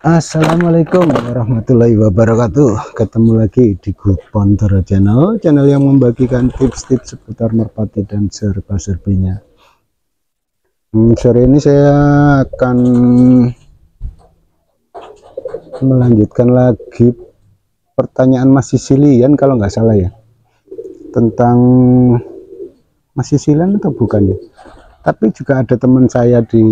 Assalamualaikum warahmatullahi wabarakatuh. Ketemu lagi di grup Pontoro channel channel yang membagikan tips-tips seputar merpati dan serba-serbinya. Hmm, sore ini saya akan melanjutkan lagi pertanyaan Mas Sicilian kalau nggak salah ya tentang Mas Sicilian atau bukan ya? Tapi juga ada teman saya di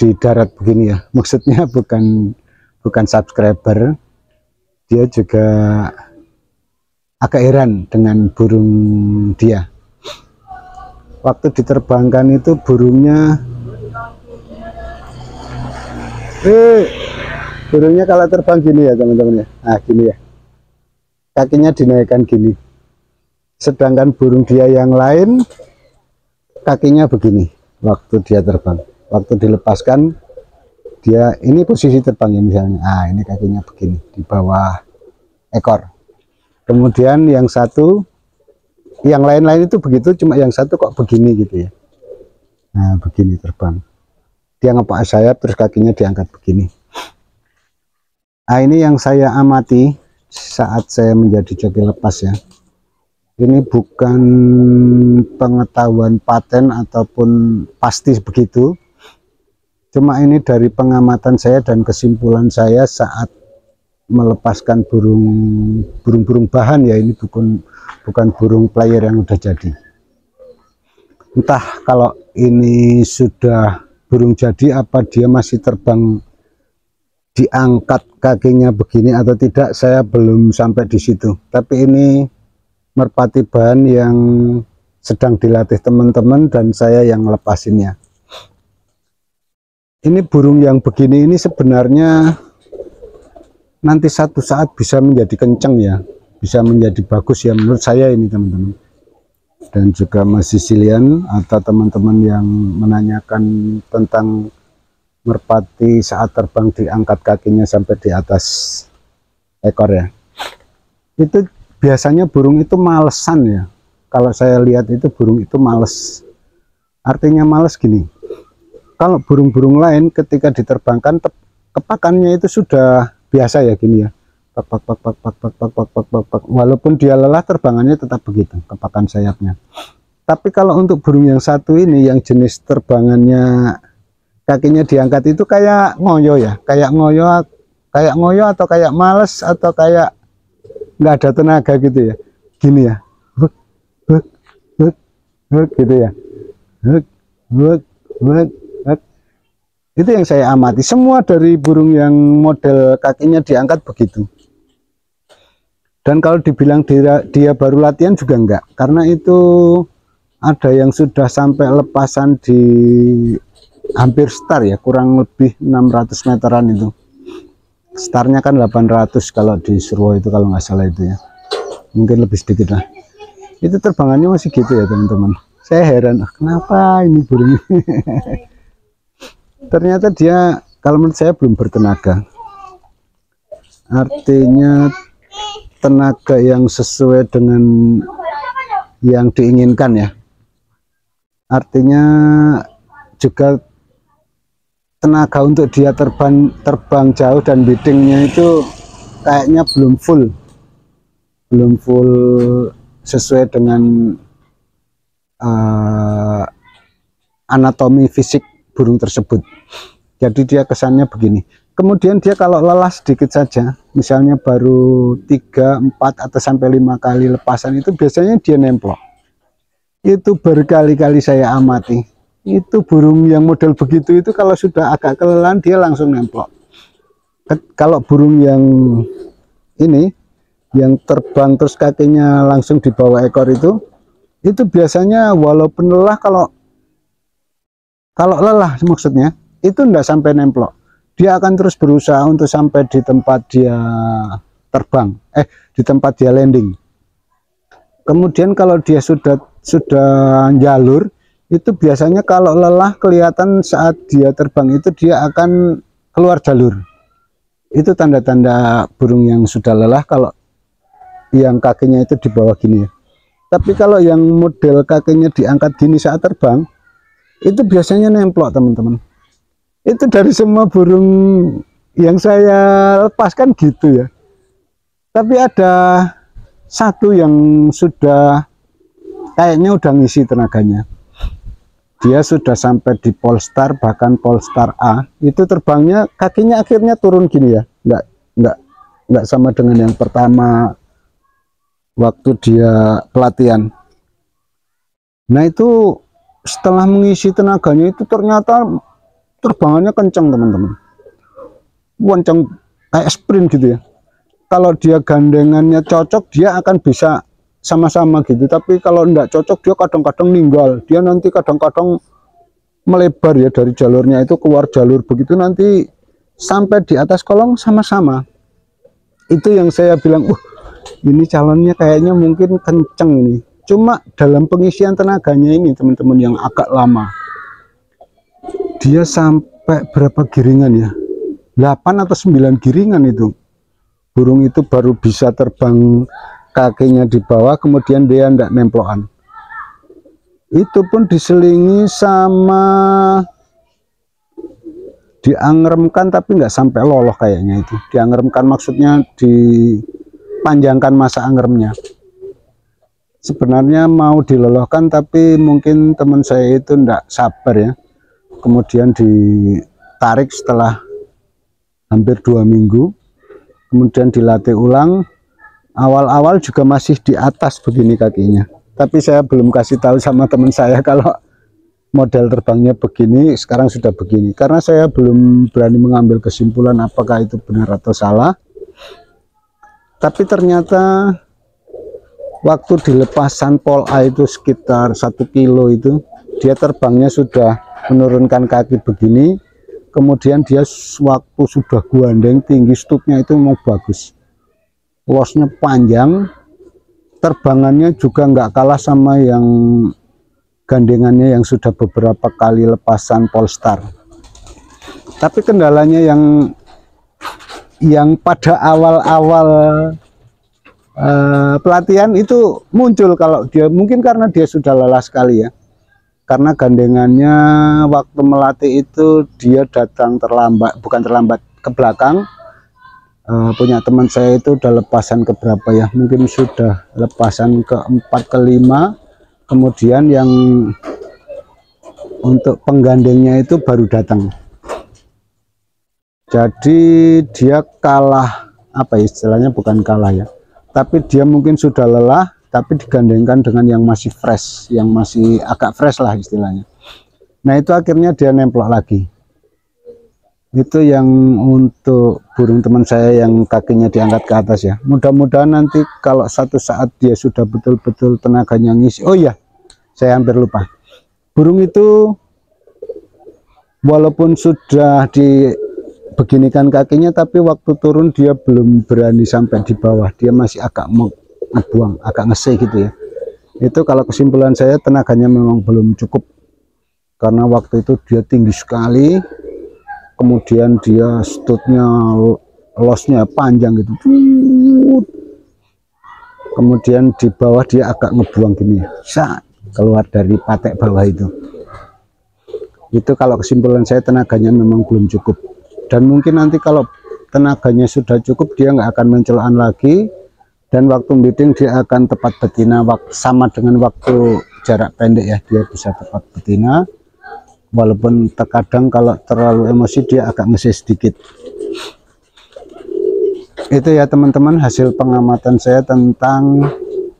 di darat begini ya. Maksudnya bukan bukan subscriber. Dia juga agak heran dengan burung dia. Waktu diterbangkan itu burungnya eh burungnya kalau terbang gini ya teman-teman ya. Nah gini ya. Kakinya dinaikkan gini. Sedangkan burung dia yang lain kakinya begini waktu dia terbang waktu dilepaskan dia ini posisi terbangnya misalnya. Ah ini kakinya begini di bawah ekor. Kemudian yang satu yang lain-lain itu begitu cuma yang satu kok begini gitu ya. Nah begini terbang. Dia ngepak sayap terus kakinya diangkat begini. Nah ini yang saya amati saat saya menjadi joki lepas ya. Ini bukan pengetahuan paten ataupun pasti begitu cuma ini dari pengamatan saya dan kesimpulan saya saat melepaskan burung burung-burung bahan ya ini bukan bukan burung player yang udah jadi. Entah kalau ini sudah burung jadi apa dia masih terbang diangkat kakinya begini atau tidak saya belum sampai di situ. Tapi ini merpati bahan yang sedang dilatih teman-teman dan saya yang lepasinnya ini burung yang begini ini sebenarnya nanti satu saat bisa menjadi kenceng ya. Bisa menjadi bagus ya menurut saya ini teman-teman. Dan juga masih Sicilian atau teman-teman yang menanyakan tentang merpati saat terbang diangkat kakinya sampai di atas ekor ya. Itu biasanya burung itu malesan ya. Kalau saya lihat itu burung itu males. Artinya males gini kalau burung-burung lain ketika diterbangkan kepakannya itu sudah biasa ya gini ya. Pak pak pak pak pak pak pak pak pak pak. Pak walaupun dia lelah terbangannya tetap begitu kepakan sayapnya. Tapi kalau untuk burung yang satu ini yang jenis terbangannya kakinya diangkat itu kayak ngoyo ya. Kayak ngoyo kayak ngoyo atau kayak males atau kayak nggak ada tenaga gitu ya. Gini ya. Gitu ya itu yang saya amati. Semua dari burung yang model kakinya diangkat begitu. Dan kalau dibilang dia, dia baru latihan juga enggak. Karena itu ada yang sudah sampai lepasan di hampir star ya kurang lebih 600 meteran itu. Startnya kan 800 kalau di Surwo itu kalau nggak salah itu ya. Mungkin lebih sedikit lah. Itu terbangannya masih gitu ya teman-teman. Saya heran ah, kenapa ini burung ternyata dia kalau menurut saya belum bertenaga. Artinya tenaga yang sesuai dengan yang diinginkan ya. Artinya juga tenaga untuk dia terbang terbang jauh dan biddingnya itu kayaknya belum full. Belum full sesuai dengan uh, anatomi fisik burung tersebut. Jadi dia kesannya begini. Kemudian dia kalau lelah sedikit saja misalnya baru 3 4 atau sampai lima kali lepasan itu biasanya dia nemplok. Itu berkali-kali saya amati. Itu burung yang model begitu itu kalau sudah agak kelelahan dia langsung nemplok. Kalau burung yang ini yang terbang terus kakinya langsung di bawah ekor itu itu biasanya walaupun lelah kalau kalau lelah maksudnya itu enggak sampai nemplok. Dia akan terus berusaha untuk sampai di tempat dia terbang. Eh di tempat dia landing. Kemudian kalau dia sudah sudah jalur itu biasanya kalau lelah kelihatan saat dia terbang itu dia akan keluar jalur. Itu tanda-tanda burung yang sudah lelah kalau yang kakinya itu di bawah gini ya. Tapi kalau yang model kakinya diangkat gini saat terbang itu biasanya nemplok teman-teman. Itu dari semua burung yang saya lepaskan gitu ya. Tapi ada satu yang sudah kayaknya udah ngisi tenaganya. Dia sudah sampai di Polestar bahkan Polestar A. Itu terbangnya kakinya akhirnya turun gini ya. Enggak enggak enggak sama dengan yang pertama waktu dia pelatihan. Nah itu setelah mengisi tenaganya itu ternyata terbangannya kencang teman-teman. Kencang kayak sprint gitu ya. Kalau dia gandengannya cocok dia akan bisa sama-sama gitu. Tapi kalau enggak cocok dia kadang-kadang ninggal. Dia nanti kadang-kadang melebar ya dari jalurnya itu keluar jalur. Begitu nanti sampai di atas kolong sama-sama. Itu yang saya bilang uh ini calonnya kayaknya mungkin kenceng ini cuma dalam pengisian tenaganya ini teman-teman yang agak lama. Dia sampai berapa giringan ya? 8 atau 9 giringan itu. Burung itu baru bisa terbang kakinya di bawah kemudian dia tidak nemplokan. Itu pun diselingi sama diangremkan tapi nggak sampai loloh kayaknya itu. Diangremkan maksudnya dipanjangkan masa angremnya sebenarnya mau dilolohkan tapi mungkin teman saya itu tidak sabar ya. Kemudian ditarik setelah hampir dua minggu. Kemudian dilatih ulang. Awal-awal juga masih di atas begini kakinya. Tapi saya belum kasih tahu sama teman saya kalau model terbangnya begini sekarang sudah begini. Karena saya belum berani mengambil kesimpulan apakah itu benar atau salah. Tapi ternyata waktu dilepasan pol A itu sekitar satu kilo itu dia terbangnya sudah menurunkan kaki begini. Kemudian dia waktu sudah guandeng tinggi stupnya itu mau bagus. Losnya panjang terbangannya juga nggak kalah sama yang gandengannya yang sudah beberapa kali lepasan Polestar tapi kendalanya yang yang pada awal-awal uh, pelatihan itu muncul kalau dia mungkin karena dia sudah lelah sekali ya. Karena gandengannya waktu melatih itu dia datang terlambat bukan terlambat ke belakang. Uh, punya teman saya itu udah lepasan ke berapa ya? Mungkin sudah lepasan ke empat ke lima. Kemudian yang untuk penggandengnya itu baru datang. Jadi dia kalah apa istilahnya? Bukan kalah ya tapi dia mungkin sudah lelah tapi digandengkan dengan yang masih fresh yang masih agak fresh lah istilahnya. Nah itu akhirnya dia nemplok lagi. Itu yang untuk burung teman saya yang kakinya diangkat ke atas ya. Mudah-mudahan nanti kalau satu saat dia sudah betul-betul tenaganya ngisi. Oh iya saya hampir lupa. Burung itu walaupun sudah dibeginikan kakinya tapi waktu turun dia belum berani sampai di bawah. Dia masih agak ngebuang agak ngese gitu ya. Itu kalau kesimpulan saya tenaganya memang belum cukup. Karena waktu itu dia tinggi sekali kemudian dia stutnya losnya panjang gitu. Kemudian di bawah dia agak ngebuang gini. Saat keluar dari patek bawah itu. Itu kalau kesimpulan saya tenaganya memang belum cukup dan mungkin nanti kalau tenaganya sudah cukup dia nggak akan mencelaan lagi. Dan waktu meeting dia akan tepat betina sama dengan waktu jarak pendek ya dia bisa tepat betina. Walaupun terkadang kalau terlalu emosi dia agak ngesis sedikit. Itu ya teman-teman hasil pengamatan saya tentang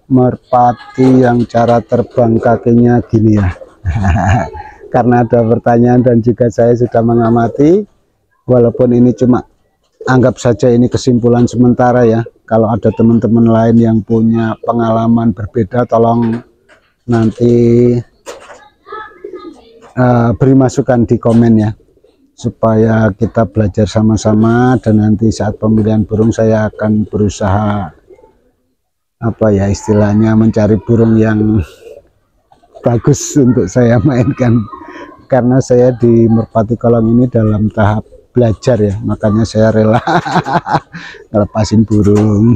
merpati yang cara terbang kakinya gini ya. Karena ada pertanyaan dan juga saya sudah mengamati walaupun ini cuma anggap saja ini kesimpulan sementara ya. Kalau ada teman-teman lain yang punya pengalaman berbeda tolong nanti uh, beri masukan di komen ya. Supaya kita belajar sama-sama dan nanti saat pemilihan burung saya akan berusaha apa ya istilahnya mencari burung yang bagus untuk saya mainkan. Karena saya di Merpati Kolong ini dalam tahap belajar ya makanya saya rela ngelepasin burung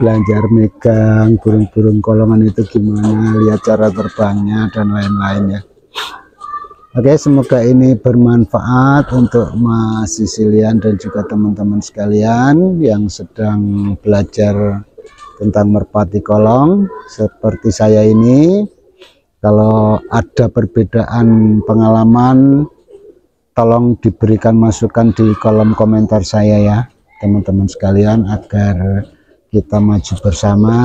belajar megang burung-burung kolongan itu gimana lihat cara terbangnya dan lain-lain ya Oke, semoga ini bermanfaat untuk Mas Sisilian dan juga teman-teman sekalian yang sedang belajar tentang merpati kolong seperti saya ini. Kalau ada perbedaan pengalaman, tolong diberikan masukan di kolom komentar saya ya, teman-teman sekalian agar kita maju bersama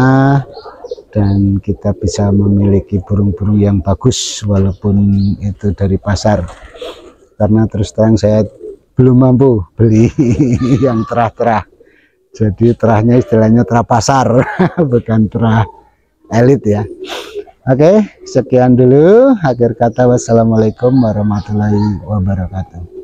dan kita bisa memiliki burung-burung yang bagus walaupun itu dari pasar. Karena terus terang saya belum mampu beli yang terah-terah. Jadi terahnya istilahnya terah pasar bukan terah elit ya oke sekian dulu. Akhir kata wassalamualaikum warahmatullahi wabarakatuh